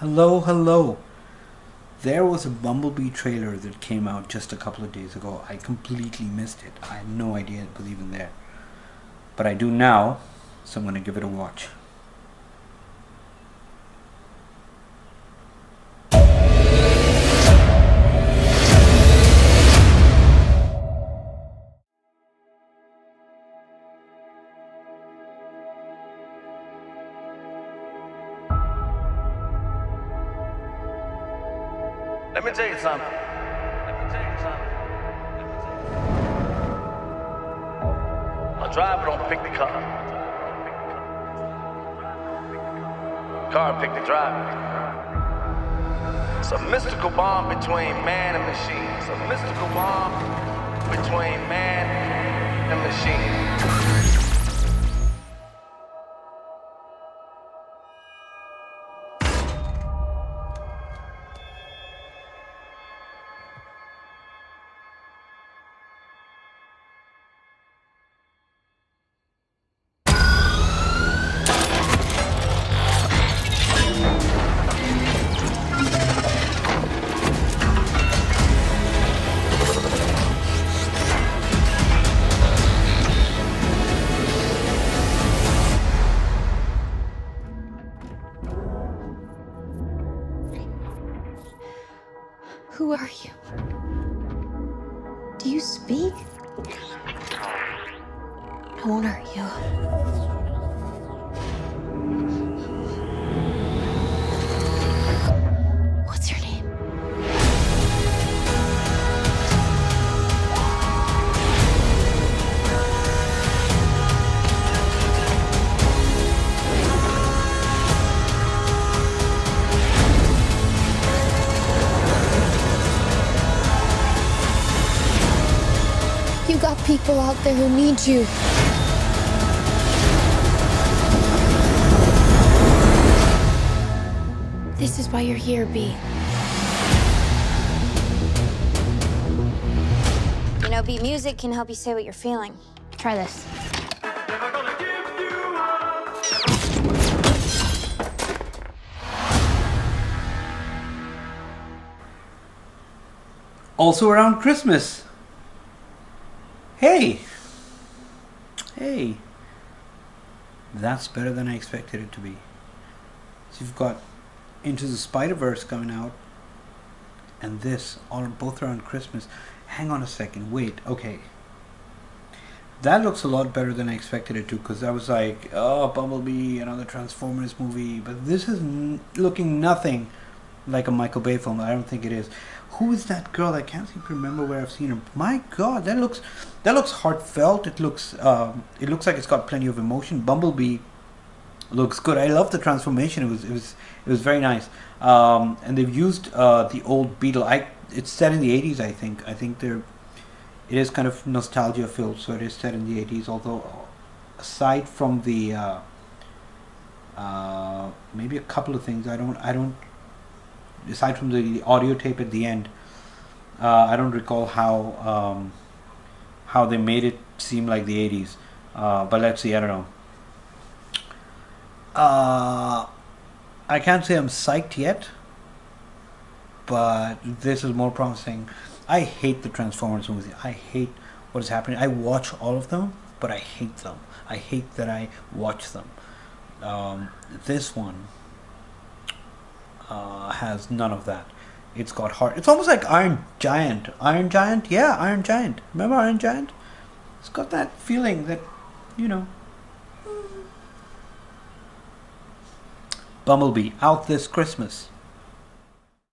Hello, hello. There was a Bumblebee trailer that came out just a couple of days ago. I completely missed it. I had no idea it was even there. But I do now, so I'm going to give it a watch. Let me tell you something. Let me tell you something. A driver don't pick the car. Car pick the driver. It's a mystical bond between man and machine. It's a mystical bond between man and machine. Who are you? Do you speak? I won't hurt you. People out there who need you. This is why you're here, B. You know, beat music can help you say what you're feeling. Try this. Also around Christmas. Hey! Hey! That's better than I expected it to be. So you've got Into the Spider Verse coming out, and this all both around Christmas. Hang on a second. Wait. Okay. That looks a lot better than I expected it to because I was like, oh, Bumblebee, another Transformers movie. But this is looking nothing like a Michael Bay film. I don't think it is. Who is that girl? I can't seem to remember where I've seen her. My God, that looks that looks heartfelt. It looks um, it looks like it's got plenty of emotion. Bumblebee looks good. I love the transformation. It was it was it was very nice. Um, and they've used uh, the old Beetle. I it's set in the eighties. I think. I think they're it is kind of nostalgia filled. So it is set in the eighties. Although aside from the uh, uh, maybe a couple of things, I don't I don't aside from the audio tape at the end. Uh, I don't recall how um, how they made it seem like the eighties. Uh, but let's see. I don't know. Uh, I can't say I'm psyched yet, but this is more promising. I hate the Transformers movie. I hate what is happening. I watch all of them, but I hate them. I hate that I watch them. Um, this one uh, has none of that. It's got heart. It's almost like Iron Giant. Iron Giant? Yeah, Iron Giant. Remember Iron Giant? It's got that feeling that, you know. Bumblebee out this Christmas.